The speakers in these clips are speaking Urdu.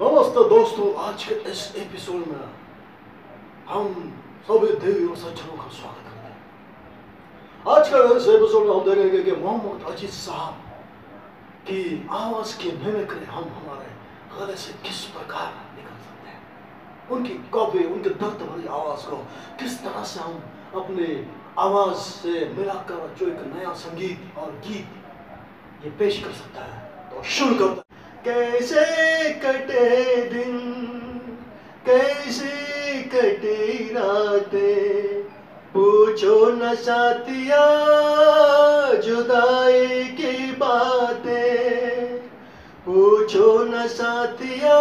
نمستے دوستو آج کے اس ایپیسوڈ میں ہم سبھی اور سجنوں کا سواگت کرتے ہیں آج کے اس ایپیسوڈ میں ہم دیکھیں گے کہ محمد عجیز صاحب کی آواز کی ممکرے ہم ہمارے غلے سے کس پرکار نکل سکتے ہیں ان کی کاپی ان کے درد بھری آواز کو کس طرح سے ہم اپنے آواز سے ملا کر جو ایک نیا سنگیت اور گیت یہ پیش کر سکتا ہے تو شروع کرتا ہے کیسے کٹے دن، کیسے کٹی راتیں پوچھو نہ ساتھیا جدائی کی باتیں پوچھو نہ ساتھیا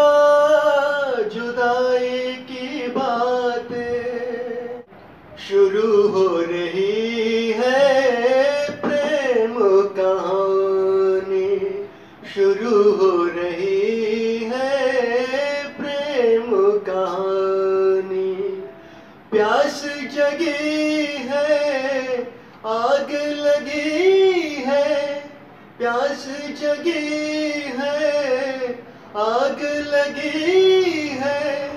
جدائی کی باتیں شروع ہو رہی لگی ہے، آگ لگی ہے، پیاس جگی ہے، آگ لگی ہے۔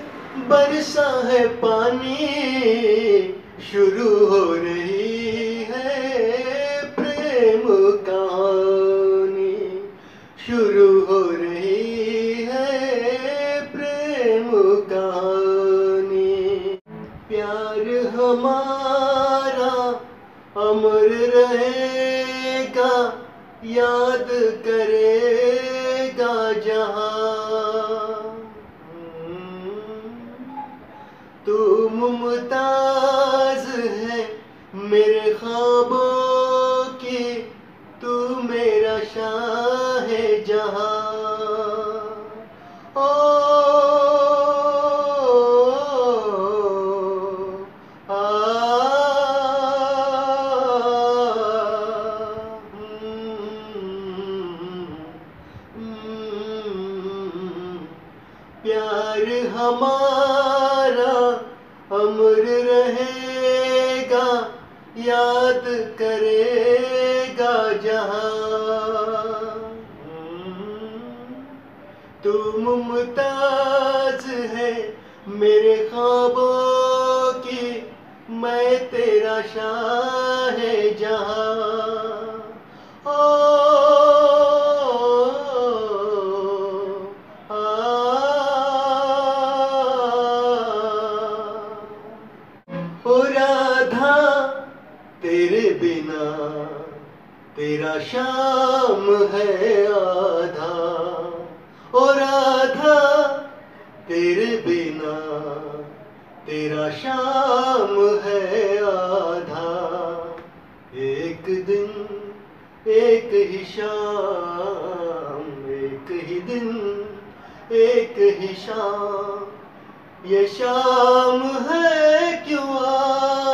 برسا ہے پانی، شروع ہو رہی ہے۔ پریم کہانی شروع ہو رہی ہے۔ پریم کہانی ہمارا امر رہے گا، یاد کرے گا جہاں۔ تو ممتاز ہے میرے خوابوں کی تو میرا شاہ ہے جہاں پیار ہمارا امر رہے گا، یاد کرے گا جہاں۔ تو ممتاز ہے میرے خوابوں کی، میں تیرا شاہ ہے جہاں۔ تیرا شام ہے آدھا، اور آدھا تیرے بنا، تیرا شام ہے آدھا۔ ایک دن، ایک ہی شام، ایک ہی دن، ایک ہی شام، یہ شام ہے کیوں آ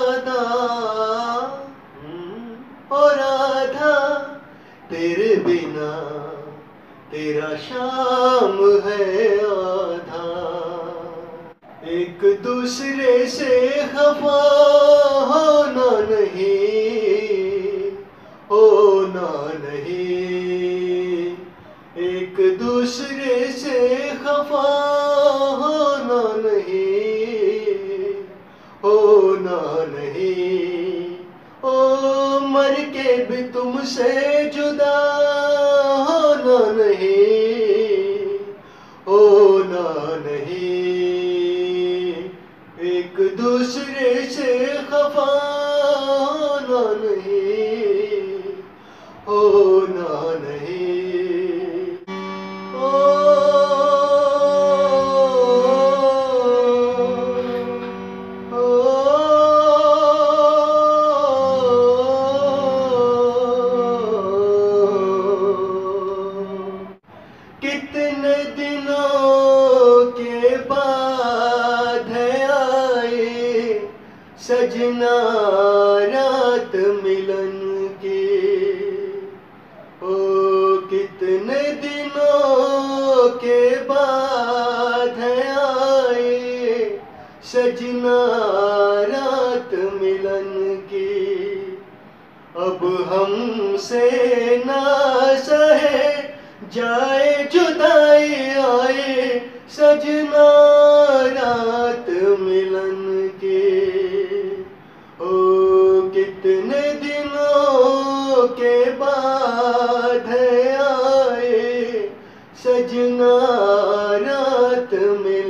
رادھا تیرے بنا، تیرا شام ہے آدھا۔ ایک دوسرے سے خفا ہونا نہیں ہونا نہیں۔ ایک دوسرے سے خفا کر کے بھی تم سے جدا ہونا نہیں ہونا نہیں۔ ایک دوسرے سے خفا ہونا نہیں ہونا نہیں۔ سجنا رات ملن کے او کتنے دنوں کے بعد ہے آئے سجنا رات ملن کے اب ہم سے نہ سہے جائے جدائی آئے سجنا cama